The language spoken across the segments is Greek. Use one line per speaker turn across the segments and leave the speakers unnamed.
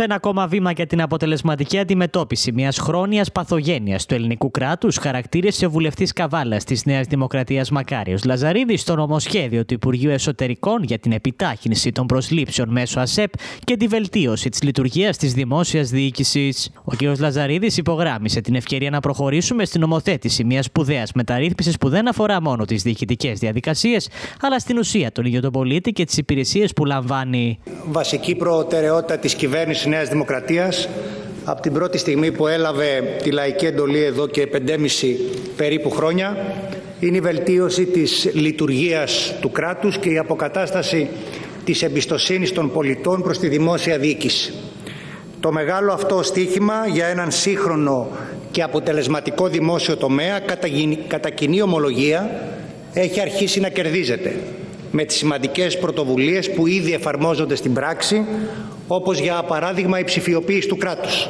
Σε ένα ακόμα βήμα για την αποτελεσματική αντιμετώπιση μιας χρόνιας παθογένειας του ελληνικού κράτους, χαρακτήρισε ο βουλευτής Καβάλας της Νέας Δημοκρατίας Μακάριος Λαζαρίδης στο νομοσχέδιο του Υπουργείου Εσωτερικών για την επιτάχυνση των προσλήψεων μέσω ΑΣΕΠ και τη βελτίωση της λειτουργίας της δημόσιας διοίκησης. Ο κ. Λαζαρίδης υπογράμμισε την ευκαιρία να προχωρήσουμε στην νομοθέτηση μιας σπουδαίας μεταρρύθμισης που δεν αφορά μόνο τις διοικητικές διαδικασίες, αλλά στην ουσία τον ίδιο τον πολίτη και τις υπηρεσίες που λαμβάνει.
Βασική προτεραιότητα της κυβέρνησης Νέας Δημοκρατίας από την πρώτη στιγμή που έλαβε τη λαϊκή εντολή εδώ και 5,5 περίπου χρόνια είναι η βελτίωση της λειτουργίας του κράτους και η αποκατάσταση της εμπιστοσύνης των πολιτών προς τη δημόσια διοίκηση. Το μεγάλο αυτό στίχημα για έναν σύγχρονο και αποτελεσματικό δημόσιο τομέα κατά κοινή ομολογία έχει αρχίσει να κερδίζεται με τις σημαντικές πρωτοβουλίες που ήδη εφαρμόζονται στην πράξη όπως για παράδειγμα η ψηφιοποίηση του κράτους.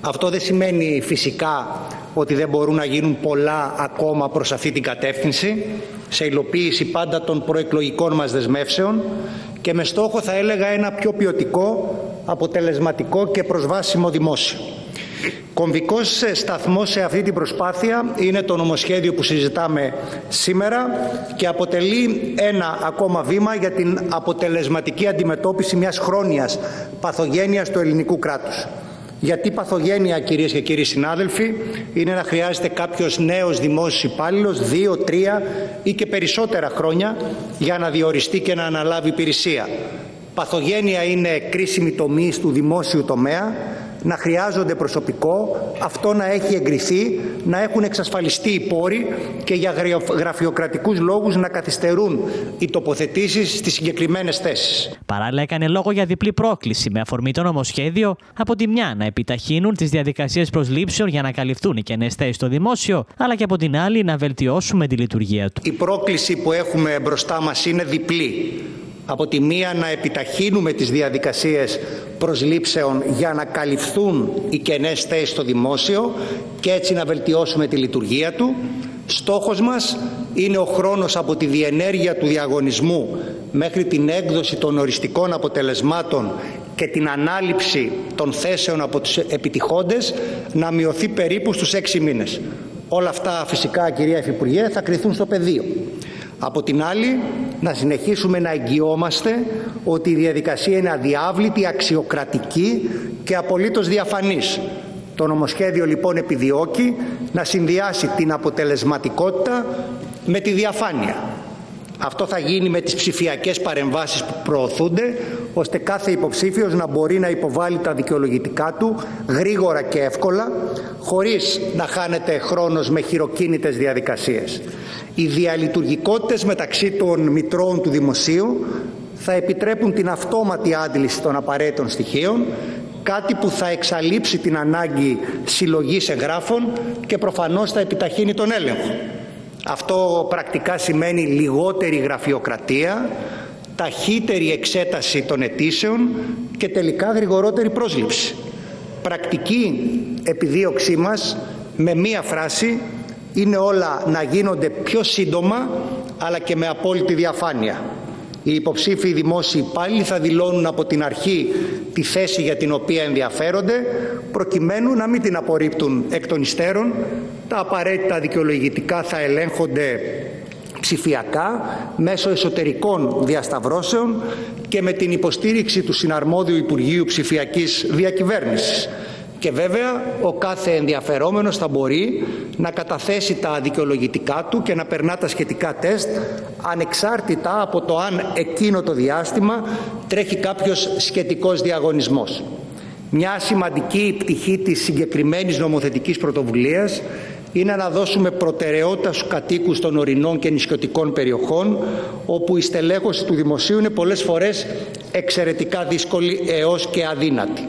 Αυτό δεν σημαίνει φυσικά ότι δεν μπορούν να γίνουν πολλά ακόμα προς αυτή την κατεύθυνση σε υλοποίηση πάντα των προεκλογικών μας δεσμεύσεων και με στόχο θα έλεγα ένα πιο ποιοτικό, αποτελεσματικό και προσβάσιμο δημόσιο. Κομβικός σταθμός σε αυτή την προσπάθεια είναι το νομοσχέδιο που συζητάμε σήμερα και αποτελεί ένα ακόμα βήμα για την αποτελεσματική αντιμετώπιση μιας χρόνιας παθογένειας του ελληνικού κράτους. Γιατί παθογένεια, κυρίες και κύριοι συνάδελφοι, είναι να χρειάζεται κάποιος νέος δημόσιος υπάλληλος δύο, τρία ή και περισσότερα χρόνια για να διοριστεί και να αναλάβει υπηρεσία. Παθογένεια είναι κρίσιμη τομή του δημόσιου τομέα να χρειάζονται προσωπικό, αυτό να έχει εγκριθεί, να έχουν εξασφαλιστεί οι πόροι και για γραφειοκρατικούς λόγους να καθυστερούν οι τοποθετήσεις στις συγκεκριμένες θέσεις.
Παράλληλα έκανε λόγο για διπλή πρόκληση με αφορμή το νομοσχέδιο από τη μια να επιταχύνουν τις διαδικασίες προσλήψεων για να καλυφθούν οι κενές θέσεις στο δημόσιο, αλλά και από την άλλη να βελτιώσουμε τη λειτουργία του.
Η πρόκληση που έχουμε μπροστά μας είναι διπλή από τη μία να επιταχύνουμε τις διαδικασίες προσλήψεων για να καλυφθούν οι κενές θέσεις στο δημόσιο και έτσι να βελτιώσουμε τη λειτουργία του. Στόχος μας είναι ο χρόνος από τη διενέργεια του διαγωνισμού μέχρι την έκδοση των οριστικών αποτελεσμάτων και την ανάληψη των θέσεων από τους επιτυχόντες να μειωθεί περίπου στους έξι μήνες. Όλα αυτά φυσικά κυρία Υφυπουργέ θα κρυθούν στο πεδίο. Από την άλλη, να συνεχίσουμε να εγγυόμαστε ότι η διαδικασία είναι αδιάβλητη, αξιοκρατική και απολύτως διαφανής. Το νομοσχέδιο λοιπόν επιδιώκει να συνδυάσει την αποτελεσματικότητα με τη διαφάνεια. Αυτό θα γίνει με τις ψηφιακές παρεμβάσεις που προωθούνται, ώστε κάθε υποψήφιος να μπορεί να υποβάλει τα δικαιολογητικά του γρήγορα και εύκολα, χωρίς να χάνεται χρόνος με χειροκίνητες διαδικασίες. Οι διαλειτουργικότητες μεταξύ των μητρώων του δημοσίου θα επιτρέπουν την αυτόματη άντληση των απαραίτητων στοιχείων, κάτι που θα εξαλείψει την ανάγκη συλλογής εγγράφων και προφανώς θα επιταχύνει τον έλεγχο. Αυτό πρακτικά σημαίνει λιγότερη γραφειοκρατία, ταχύτερη εξέταση των αιτήσεων και τελικά γρηγορότερη πρόσληψη. Πρακτική επιδίωξή μας με μία φράση είναι όλα να γίνονται πιο σύντομα αλλά και με απόλυτη διαφάνεια. Οι υποψήφοι δημόσιοι υπάλληλοι θα δηλώνουν από την αρχή τη θέση για την οποία ενδιαφέρονται προκειμένου να μην την απορρίπτουν εκ των υστέρων. Τα απαραίτητα δικαιολογητικά θα ελέγχονται ψηφιακά μέσω εσωτερικών διασταυρώσεων και με την υποστήριξη του Συναρμόδιου Υπουργείου Ψηφιακής Διακυβέρνησης και βέβαια ο κάθε ενδιαφερόμενος θα μπορεί να καταθέσει τα δικαιολογητικά του και να περνά τα σχετικά τεστ ανεξάρτητα από το αν εκείνο το διάστημα τρέχει κάποιος σχετικός διαγωνισμός. Μια σημαντική πτυχή της συγκεκριμένης νομοθετικής πρωτοβουλίας είναι να δώσουμε προτεραιότητα στους κατοίκους των ορεινών και νησιωτικών περιοχών όπου η στελέχωση του δημοσίου είναι πολλές φορές εξαιρετικά δύσκολη έως και αδύνατη.